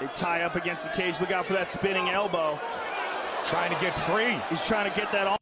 They tie up against the cage. Look out for that spinning elbow. Trying to get free. He's trying to get that off.